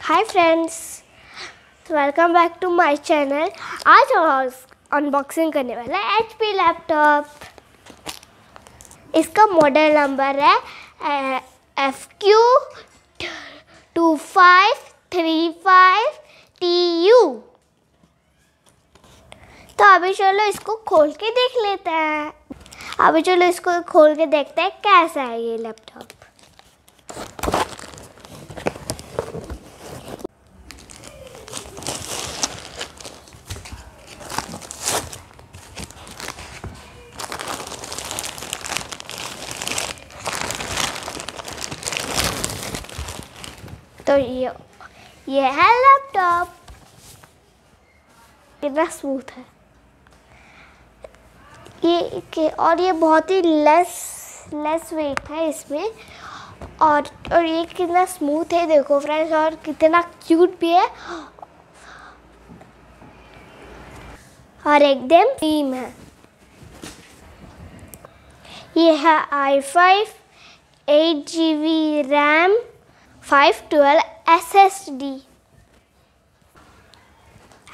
Hi friends welcome back to my channel आज हम unboxing करने वाला है एच लैपटॉप इसका मॉडल नंबर है F Q two five three five T U तो अभी चलो इसको खोल के देख लेते हैं। अभी चलो इसको खोल के देखते हैं कैसा है ये लैपटॉप तो ये ये है लैपटॉप कितना स्मूथ है। ये के, और ये बहुत ही लेस लेस वेट है इसमें। और और ये कितना स्मूथ है देखो फ्रेंड्स और कितना क्यूट भी है। और एकदम टीम है। ये है I five eight G B RAM five twelve S S D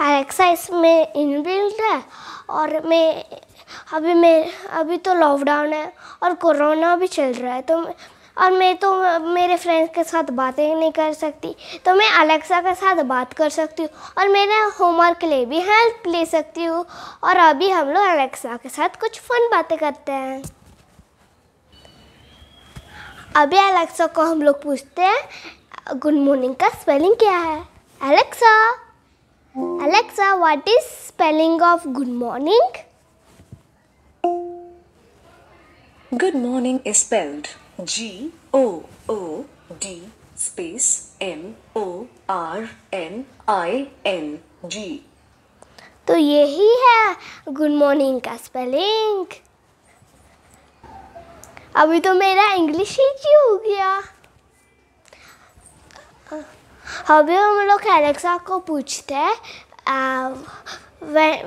Alexa इसमें इनबिल्ट है और मैं, अभी मैं, अभी तो लॉकडाउन है और कोरोना भी चल रहा है तो और मैं तो मेरे फ्रेंड्स के साथ बातें नहीं कर सकती तो मैं अलेक्सा के साथ बात कर सकती हूँ और मेरे होमवर्क के लिए भी हेल्प ले सकती हूँ और अभी हम लोग अलेक्सा के साथ कुछ फन बातें करते हैं। अभी अलेक्सा को हम लोग पूछते हैं गुड मॉर्निंग का स्पेलिंग क्या है? Alexa Alexa what is spelling of good morning good morning is spelled G O O D space M O R N I N G. तो यही है गुड मॉर्निंग का स्पेलिंग अभी तो मेरा इंग्लिश ही क्यों हो गया। अभी हम लोग एलेक्सा को पूछते हैं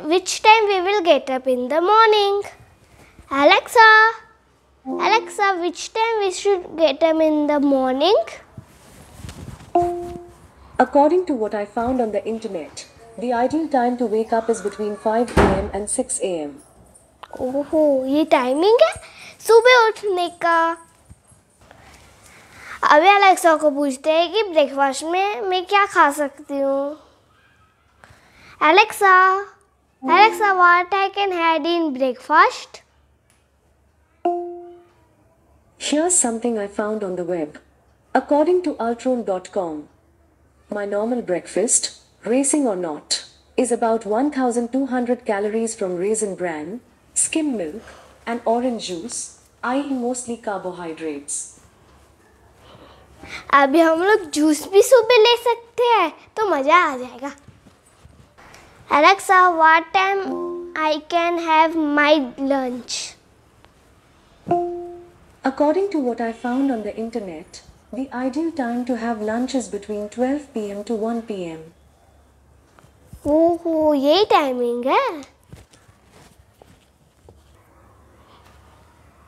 which time we will get up in the morning Alexa Alexa which time we should get up in the morning According to what I found on the internet, the ideal time to wake up is between 5 am and 6 am. ओहो ये timing है? सुबह उठने का अभी Alexa को पूछते हैं कि ब्रेकफास्ट में मैं क्या खा सकती हूँ Alexa Alexa what I can had in breakfast Here's something I found on the web. According to Ultron.com, my normal breakfast, racing or not, is about 1200 calories from raisin bran, skim milk, and orange juice, i.e., mostly carbohydrates. अभी हम लोग juice भी सुबह ले सकते हैं तो मज़ा आ जाएगा Alexa what time I can have my lunch According to what I found on the internet, the ideal time to have lunch is between 12 pm to 1 pm. ओहो यही टाइमिंग है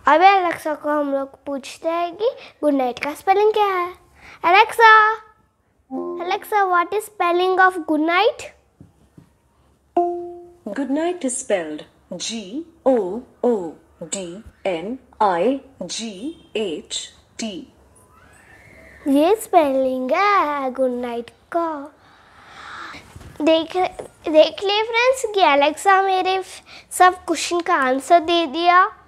अबे अलेक्सा को हम लोग पूछते हैं कि गुड नाइट का स्पेलिंग क्या है? Alexa Alexa what is spelling of good night Good night is spelled G O O D N I G H T. ये स्पेलिंग है गुड नाइट का। देख देख लिए फ्रेंड्स कि अलेक्सा मेरे सब क्वेश्चन का आंसर दे दिया।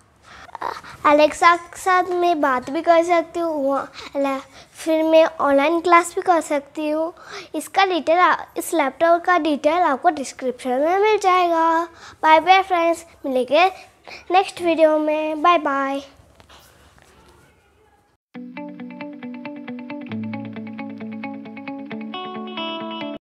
अलेक्सा के साथ मैं बात भी कर सकती हूँ फिर मैं ऑनलाइन क्लास भी कर सकती हूँ। इसका डिटेल इस लैपटॉप का डिटेल आपको डिस्क्रिप्शन में मिल जाएगा। बाय बाय फ्रेंड्स मिलेंगे नेक्स्ट वीडियो में। Bye bye